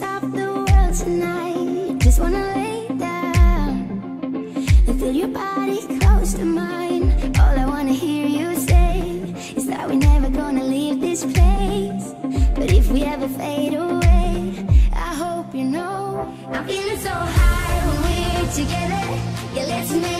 stop the world tonight. Just wanna lay down and feel your body close to mine. All I wanna hear you say is that we're never gonna leave this place. But if we ever fade away, I hope you know I'm feeling so high when we're together. Yeah, let's make